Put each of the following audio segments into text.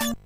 you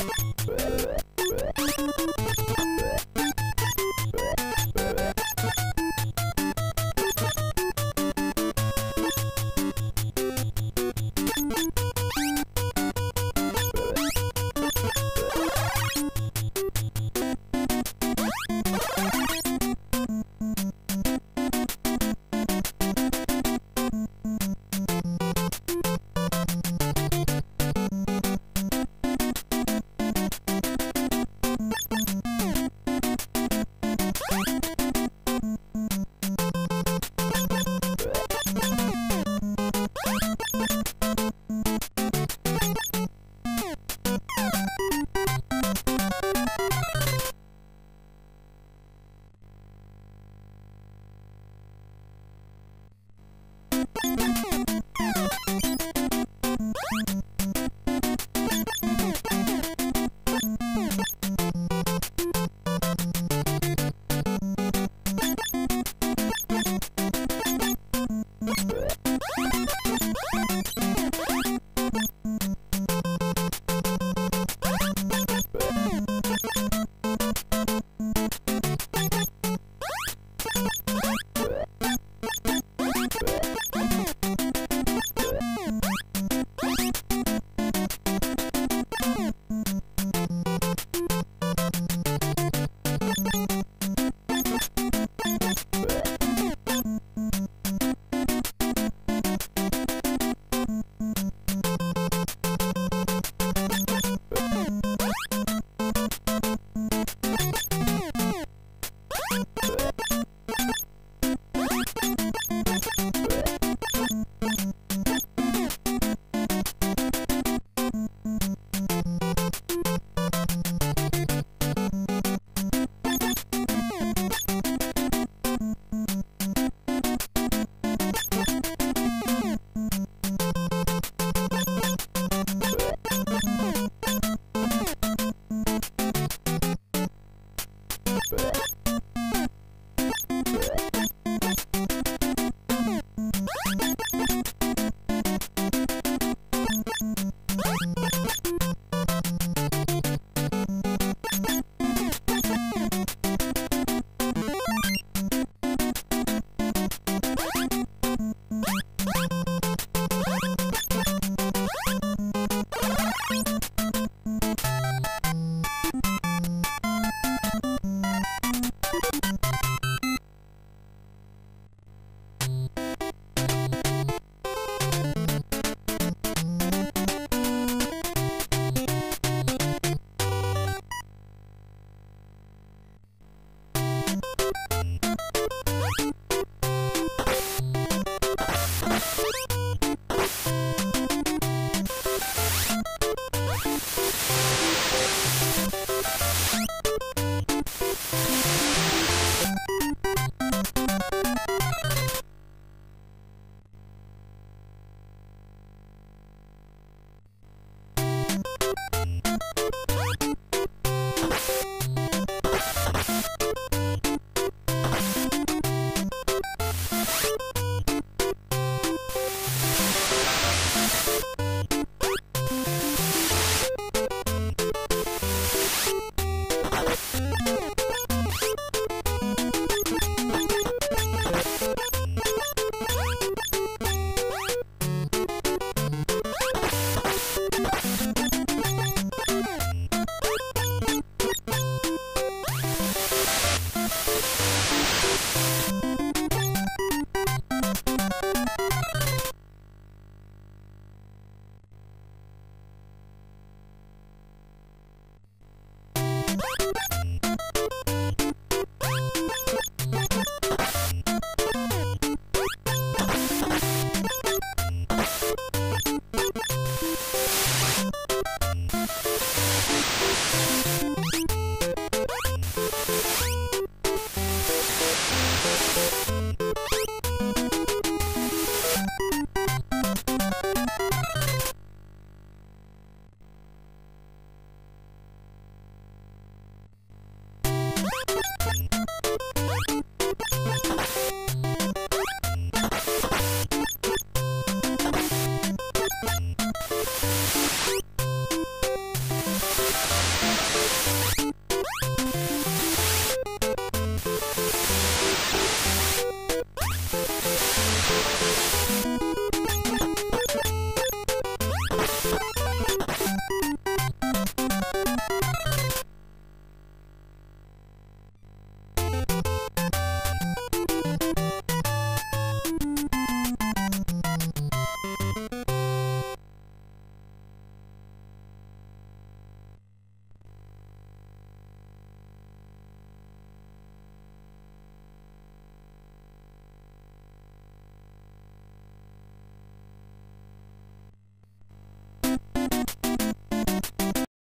Blech.